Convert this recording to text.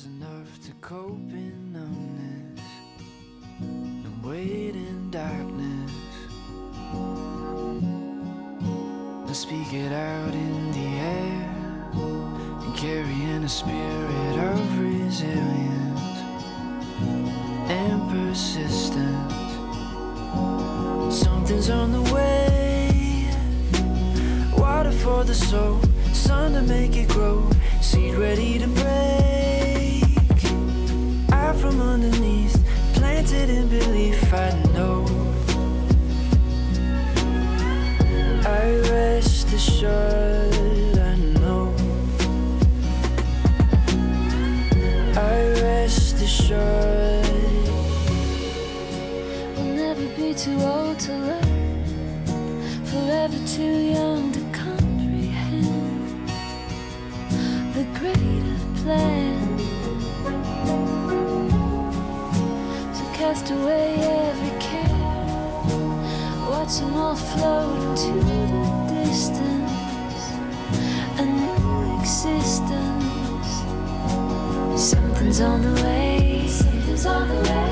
was enough to cope in numbness and wait in darkness. Now speak it out in the air and carrying a spirit of resilience and persistence. Something's on the way, water for the soul, sun to make it grow, seed ready to break. I know. I rest assured, I know. I rest assured. We'll never be too old to learn, forever too young cast away every care, watch them all float into the distance, a new existence. Something's on the way. Something's on the way.